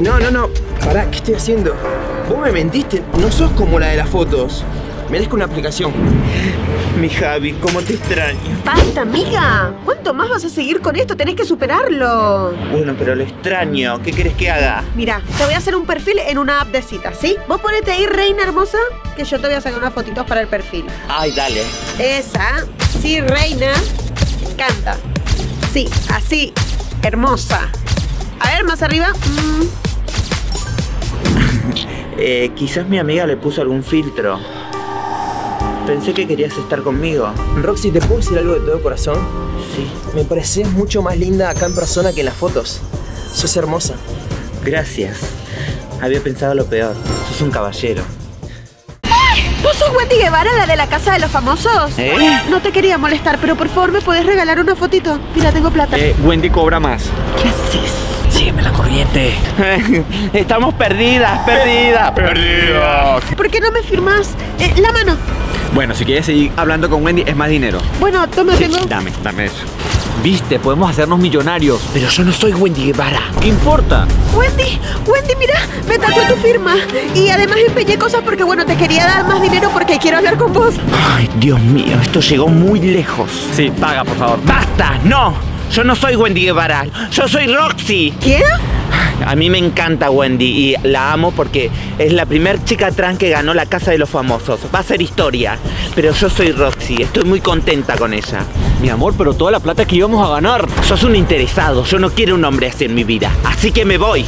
No, no, no. Pará, ¿qué estoy haciendo? Vos me mentiste. No sos como la de las fotos. Merezco una aplicación. Mi Javi, ¿cómo te extraño? ¡Basta, amiga! ¿Cuánto más vas a seguir con esto? Tenés que superarlo. Bueno, pero lo extraño. ¿Qué quieres que haga? Mira, te voy a hacer un perfil en una app de citas, ¿sí? Vos ponete ahí, reina hermosa, que yo te voy a sacar unas fotitos para el perfil. Ay, dale. Esa, sí, reina, me encanta. Sí, así, hermosa. A ver, más arriba. Mm, Eh, quizás mi amiga le puso algún filtro. Pensé que querías estar conmigo. Roxy, ¿te puedo decir algo de todo corazón? Sí. Me pareces mucho más linda acá en persona que en las fotos. Sos hermosa. Gracias. Había pensado lo peor. Sos un caballero. ¿Vos sos Wendy Guevara, la de la casa de los famosos? ¿Eh? No te quería molestar, pero por favor me podés regalar una fotito. Mira, tengo plata. Eh, Wendy cobra más. ¿Qué haces? Sígueme la corriente. Estamos perdidas, perdidas. ¡Perdidos! ¿Por qué no me firmás eh, la mano? Bueno, si quieres seguir hablando con Wendy, es más dinero. Bueno, toma, tengo. Dame, dame eso. Viste, podemos hacernos millonarios. Pero yo no soy Wendy Guevara. ¿Qué importa? Wendy, Wendy, mira, me tatué tu firma. Y además empeñé cosas porque, bueno, te quería dar más dinero porque quiero hablar con vos. Ay, Dios mío, esto llegó muy lejos. Sí, paga, por favor. ¡Basta! ¡No! Yo no soy Wendy Guevara. Yo soy Roxy. ¿Qué? A mí me encanta Wendy y la amo porque es la primer chica trans que ganó la Casa de los Famosos. Va a ser historia. Pero yo soy Roxy. Estoy muy contenta con ella. Mi amor, pero toda la plata que íbamos a ganar. Sos un interesado. Yo no quiero un hombre así en mi vida. Así que me voy.